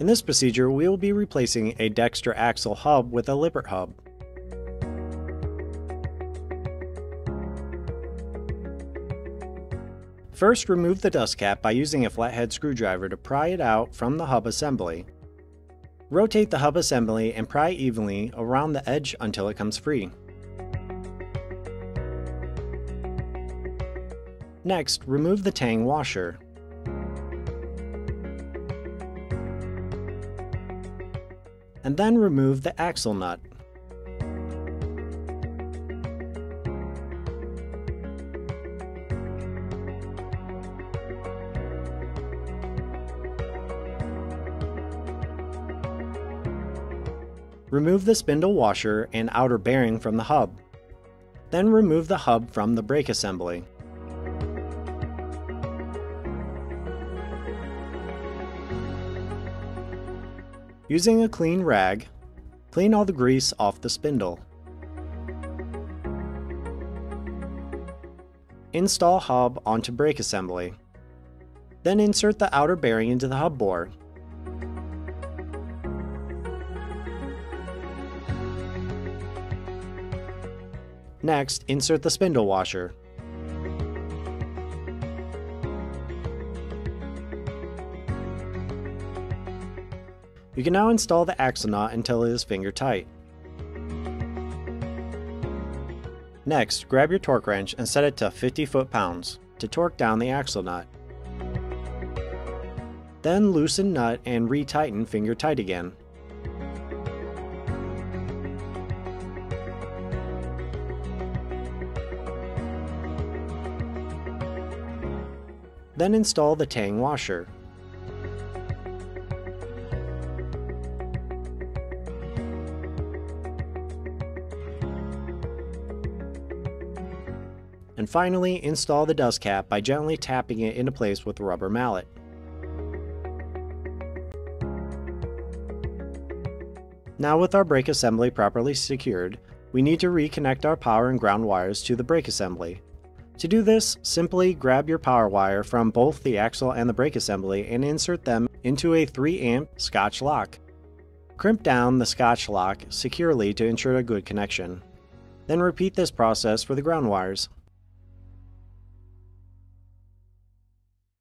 In this procedure, we will be replacing a Dexter axle hub with a Lippert hub. First, remove the dust cap by using a flathead screwdriver to pry it out from the hub assembly. Rotate the hub assembly and pry evenly around the edge until it comes free. Next, remove the tang washer. And then remove the axle nut. Remove the spindle washer and outer bearing from the hub. Then remove the hub from the brake assembly. Using a clean rag, clean all the grease off the spindle. Install hub onto brake assembly. Then insert the outer bearing into the hub bore. Next, insert the spindle washer. You can now install the axle nut until it is finger tight. Next, grab your torque wrench and set it to 50 foot-pounds to torque down the axle nut. Then loosen nut and retighten finger tight again. Then install the tang washer. And finally, install the dust cap by gently tapping it into place with a rubber mallet. Now with our brake assembly properly secured, we need to reconnect our power and ground wires to the brake assembly. To do this, simply grab your power wire from both the axle and the brake assembly and insert them into a 3 amp Scotch lock. Crimp down the Scotch lock securely to ensure a good connection. Then repeat this process for the ground wires.